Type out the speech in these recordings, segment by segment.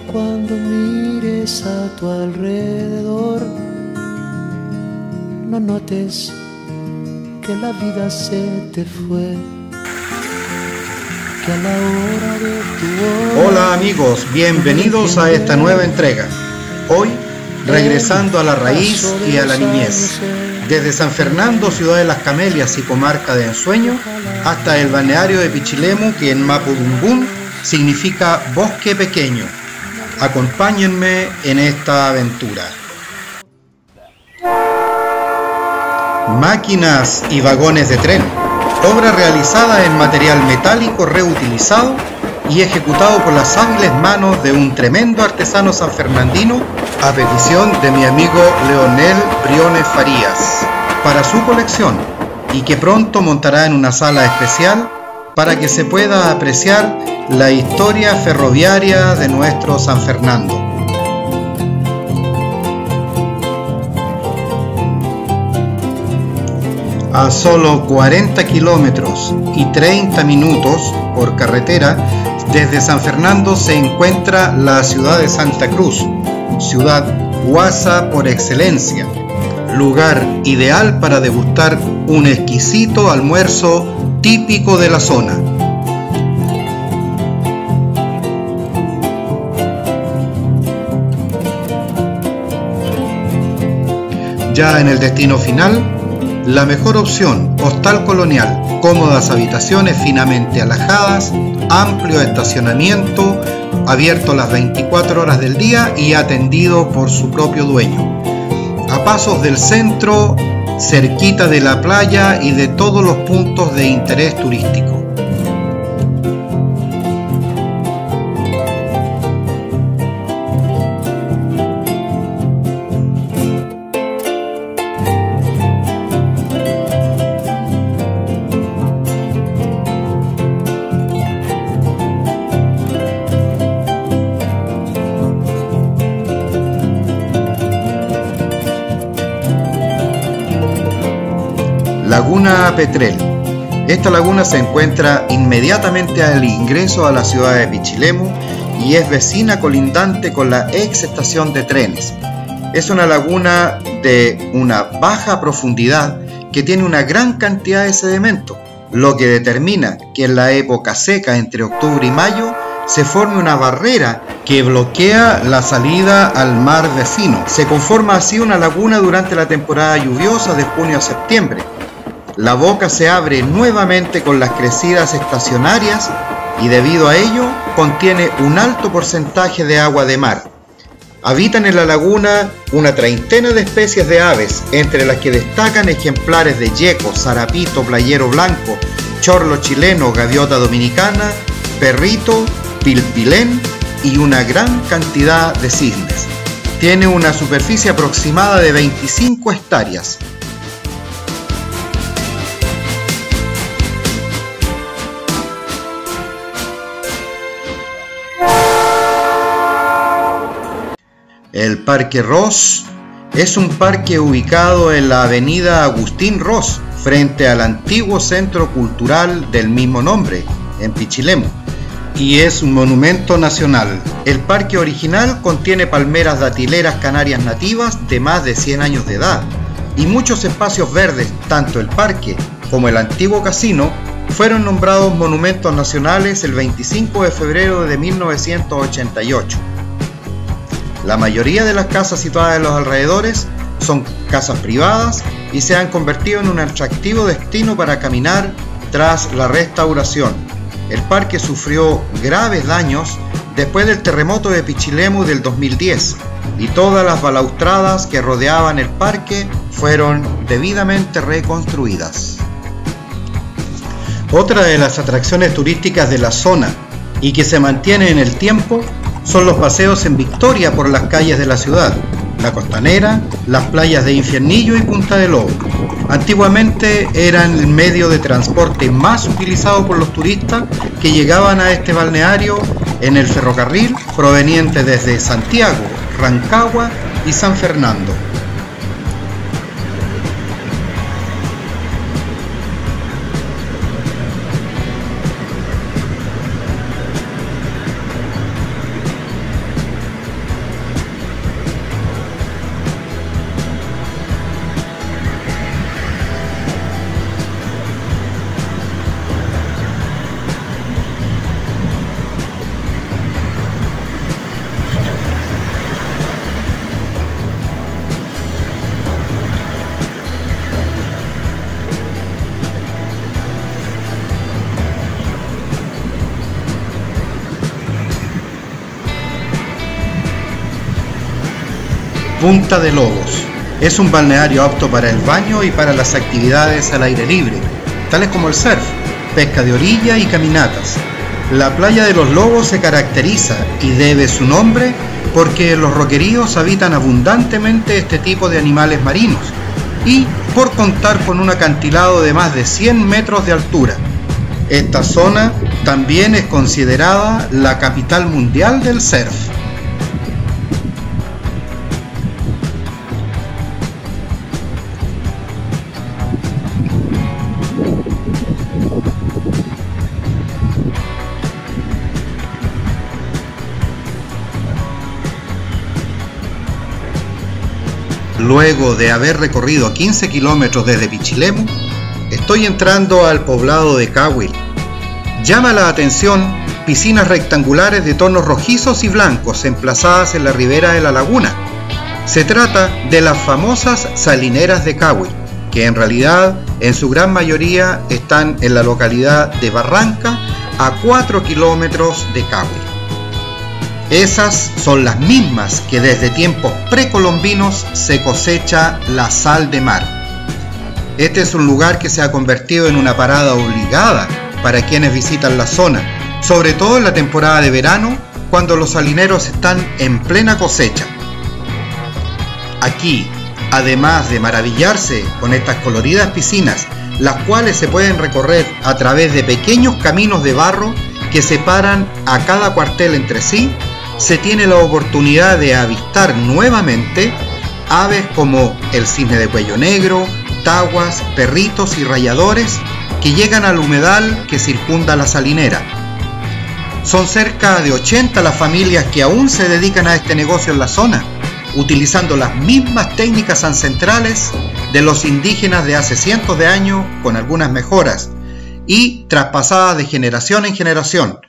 Cuando mires a tu alrededor no notes que la vida se te fue. Que a la hora de tu Hola amigos, bienvenidos a esta nueva entrega. Hoy regresando a la raíz y a la niñez. Desde San Fernando, ciudad de las Camelias y comarca de Ensueño, hasta el balneario de Pichilemu, que en Mapudungun significa bosque pequeño. Acompáñenme en esta aventura. Máquinas y vagones de tren. Obra realizada en material metálico reutilizado y ejecutado por las hábiles manos de un tremendo artesano sanfernandino a petición de mi amigo Leonel Briones Farías para su colección y que pronto montará en una sala especial para que se pueda apreciar la historia ferroviaria de nuestro San Fernando. A solo 40 kilómetros y 30 minutos por carretera, desde San Fernando se encuentra la ciudad de Santa Cruz, ciudad guasa por excelencia, lugar ideal para degustar un exquisito almuerzo típico de la zona. Ya en el destino final, la mejor opción, hostal colonial, cómodas habitaciones finamente alajadas, amplio estacionamiento, abierto las 24 horas del día y atendido por su propio dueño. A pasos del centro, cerquita de la playa y de todos los puntos de interés turístico. Laguna Petrel. Esta laguna se encuentra inmediatamente al ingreso a la ciudad de Pichilemu y es vecina colindante con la ex estación de trenes. Es una laguna de una baja profundidad que tiene una gran cantidad de sedimento, lo que determina que en la época seca entre octubre y mayo se forme una barrera que bloquea la salida al mar vecino. Se conforma así una laguna durante la temporada lluviosa de junio a septiembre la boca se abre nuevamente con las crecidas estacionarias y debido a ello contiene un alto porcentaje de agua de mar. Habitan en la laguna una treintena de especies de aves, entre las que destacan ejemplares de yeco, zarapito, playero blanco, chorlo chileno, gaviota dominicana, perrito, pilpilén y una gran cantidad de cisnes. Tiene una superficie aproximada de 25 hectáreas, El Parque Ross es un parque ubicado en la avenida Agustín Ross, frente al antiguo centro cultural del mismo nombre, en Pichilemu, y es un monumento nacional. El parque original contiene palmeras datileras canarias nativas de más de 100 años de edad, y muchos espacios verdes, tanto el parque como el antiguo casino, fueron nombrados monumentos nacionales el 25 de febrero de 1988. La mayoría de las casas situadas en los alrededores son casas privadas y se han convertido en un atractivo destino para caminar tras la restauración. El parque sufrió graves daños después del terremoto de Pichilemu del 2010 y todas las balaustradas que rodeaban el parque fueron debidamente reconstruidas. Otra de las atracciones turísticas de la zona y que se mantiene en el tiempo son los paseos en Victoria por las calles de la ciudad, la costanera, las playas de Infiernillo y Punta de Lobo. Antiguamente eran el medio de transporte más utilizado por los turistas que llegaban a este balneario en el ferrocarril proveniente desde Santiago, Rancagua y San Fernando. Punta de Lobos. Es un balneario apto para el baño y para las actividades al aire libre, tales como el surf, pesca de orilla y caminatas. La playa de los Lobos se caracteriza y debe su nombre porque los roqueríos habitan abundantemente este tipo de animales marinos y por contar con un acantilado de más de 100 metros de altura. Esta zona también es considerada la capital mundial del surf. Luego de haber recorrido 15 kilómetros desde Pichilemu, estoy entrando al poblado de Cahuil. Llama la atención piscinas rectangulares de tonos rojizos y blancos emplazadas en la ribera de la laguna. Se trata de las famosas salineras de Cahuil, que en realidad en su gran mayoría están en la localidad de Barranca, a 4 kilómetros de Cahuil. Esas son las mismas que desde tiempos precolombinos se cosecha la sal de mar. Este es un lugar que se ha convertido en una parada obligada para quienes visitan la zona, sobre todo en la temporada de verano, cuando los salineros están en plena cosecha. Aquí, además de maravillarse con estas coloridas piscinas, las cuales se pueden recorrer a través de pequeños caminos de barro que separan a cada cuartel entre sí, se tiene la oportunidad de avistar nuevamente aves como el cisne de cuello negro, taguas, perritos y rayadores que llegan al humedal que circunda la salinera. Son cerca de 80 las familias que aún se dedican a este negocio en la zona, utilizando las mismas técnicas ancestrales de los indígenas de hace cientos de años con algunas mejoras y traspasadas de generación en generación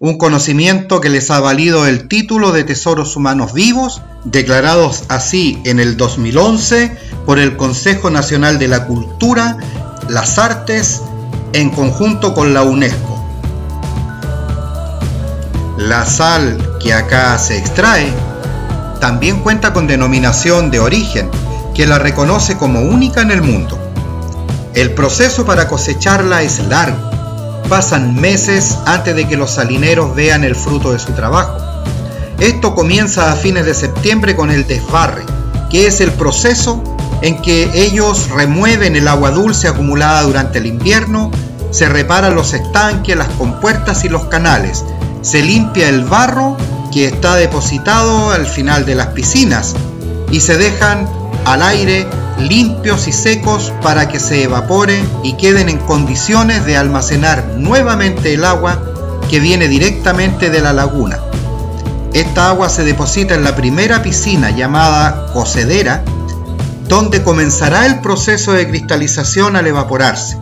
un conocimiento que les ha valido el título de Tesoros Humanos Vivos, declarados así en el 2011 por el Consejo Nacional de la Cultura, las Artes, en conjunto con la UNESCO. La sal que acá se extrae también cuenta con denominación de origen, que la reconoce como única en el mundo. El proceso para cosecharla es largo pasan meses antes de que los salineros vean el fruto de su trabajo. Esto comienza a fines de septiembre con el desbarre, que es el proceso en que ellos remueven el agua dulce acumulada durante el invierno, se reparan los estanques, las compuertas y los canales, se limpia el barro que está depositado al final de las piscinas y se dejan al aire limpios y secos para que se evapore y queden en condiciones de almacenar nuevamente el agua que viene directamente de la laguna. Esta agua se deposita en la primera piscina llamada cocedera, donde comenzará el proceso de cristalización al evaporarse.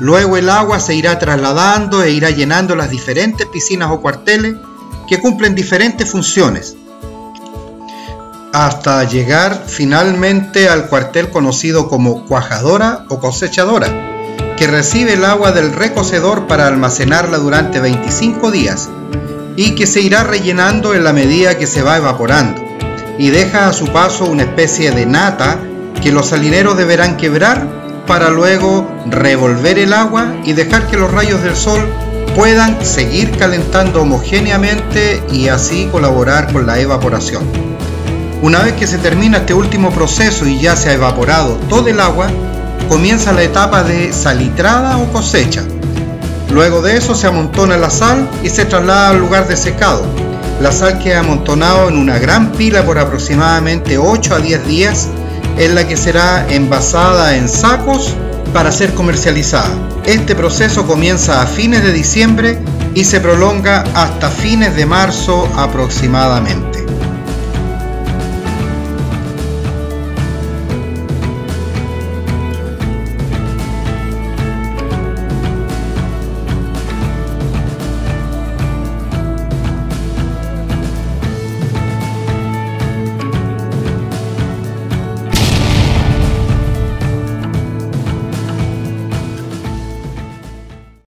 Luego el agua se irá trasladando e irá llenando las diferentes piscinas o cuarteles que cumplen diferentes funciones, hasta llegar finalmente al cuartel conocido como cuajadora o cosechadora, que recibe el agua del recocedor para almacenarla durante 25 días y que se irá rellenando en la medida que se va evaporando y deja a su paso una especie de nata que los salineros deberán quebrar para luego revolver el agua y dejar que los rayos del sol puedan seguir calentando homogéneamente y así colaborar con la evaporación. Una vez que se termina este último proceso y ya se ha evaporado todo el agua, comienza la etapa de salitrada o cosecha. Luego de eso se amontona la sal y se traslada al lugar de secado. La sal queda amontonado en una gran pila por aproximadamente 8 a 10 días, en la que será envasada en sacos para ser comercializada. Este proceso comienza a fines de diciembre y se prolonga hasta fines de marzo aproximadamente.